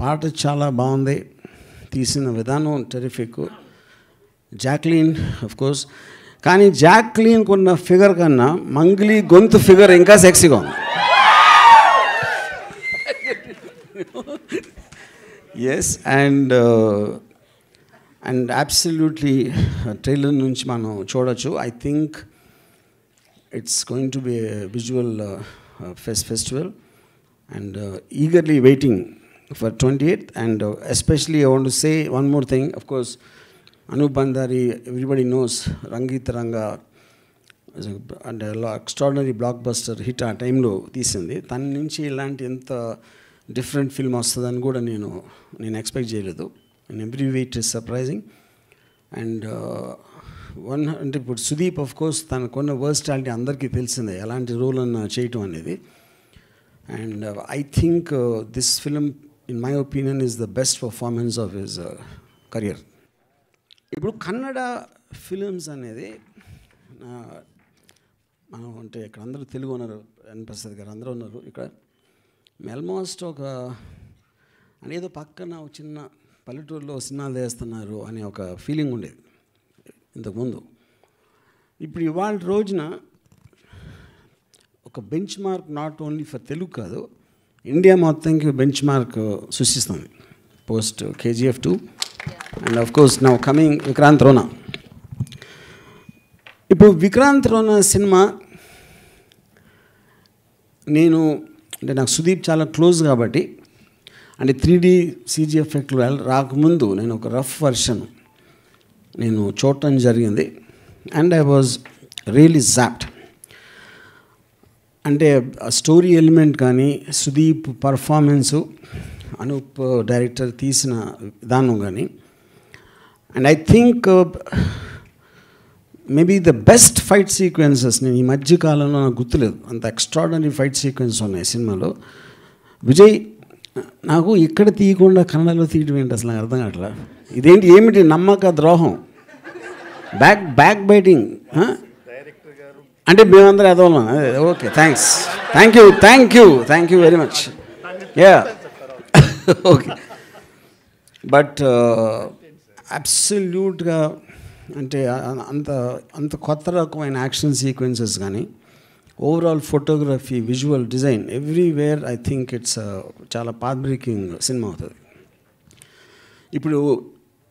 పాట చాలా బాగుంది. తీసిన విధానం టెరిఫిక్ జాక్లీన్ ఆఫ్ కోర్స్ కానీ జాక్లీన్కి ఉన్న ఫిగర్ కన్నా మంగ్లీ గొంతు ఫిగర్ ఇంకా సెక్సీగా ఉంది. Yes and and absolutely trailer నుంచి మనం చూడొచ్చు. I think it's going to be visual fes festival and eagerly waiting for twenty eighth and especially I want say one more thing of course Anup Bhandari everybody knows Rangitaranga and extraordinary blockbuster hit ఆ టైంలో తీసింది. తన నుంచి ఇలాంటి ఎంత different film వస్తుందని కూడా నేను నేను ఎక్స్పెక్ట్ చేయలేదు. And every wait is surprising and one అంటే ఇప్పుడు సుదీప్ ఆఫ్ కోర్స్ తనకున్న వర్స్టాలిటీ అందరికీ తెలిసిందే ఎలాంటి రోల్ అన్న చేయటం అనేది. And I think this film in my opinion is the best performance of his career ఇప్పుడు కన్నడ ఫిలిమ్స్ అనేది మనం అంటే ఇక్కడ అందరూ తెలుగు ఉన్నారు ఎన్ ప్రసాద్ గారు అందరూ ఉన్నారు ఇక్కడ. ఆల్మోస్ట్ ఒక అంటే ఏదో పక్కన ఒక చిన్న పల్లెటూరులో సినిమాలు తీస్తున్నారు అనే ఒక ఫీలింగ్ ఉండేది ఇంతకుముందు. ఇప్పుడు ఇవాళ రోజున ఒక benchmark not only for Telugu కాదు ఇండియా మొత్తంకి బెంచ్ మార్క్ సృష్టిస్తుంది. Post KGF two and of course now coming Vikrant Rona ఇప్పుడు విక్రాంత్ రోనా సినిమా నేను అంటే నాకు సుదీప్ చాలా క్లోజ్ కాబట్టి అంటే త్రీ డీ సీజీ ఎఫెక్ట్లు రాకముందు నేను ఒక రఫ్ వర్షన్ నేను చూడటం జరిగింది. And I was really zapped అంటే స్టోరీ ఎలిమెంట్ కానీ సుదీప్ పర్ఫార్మెన్సు అనూప్ డైరెక్టర్ తీసిన విధానం కానీ. And I think maybe the best fight sequences నేను ఈ మధ్య కాలంలో నాకు గుర్తులేదు. అంత ఎక్స్ట్రాడనరీ ఫైట్ సీక్వెన్స్ ఉన్నాయి సినిమాలో. విజయ్ నాకు ఇక్కడ తీయకుండా కన్నడలో తీయడం ఏంటి అసలు నాకు అర్థం కావట్లా? ఇదేంటి ఏమిటి నమ్మక ద్రోహం? బ్యాక్ బ్యాక్ బైటింగ్ అంటే మేమందరం ఎదవలం okay thanks thank you thank you thank you very much yeah okay but అబ్సల్యూట్గా అంటే అంత అంత కొత్త రకమైన యాక్షన్ సీక్వెన్సెస్ కానీ overall photography visual design everywhere I think it's చాలా పాత్ బ్రేకింగ్ సినిమా అవుతుంది. ఇప్పుడు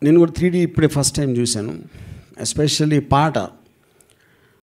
నేను కూడా త్రీ ఇప్పుడే ఫస్ట్ టైం చూశాను. ఎస్పెషల్లీ పాట.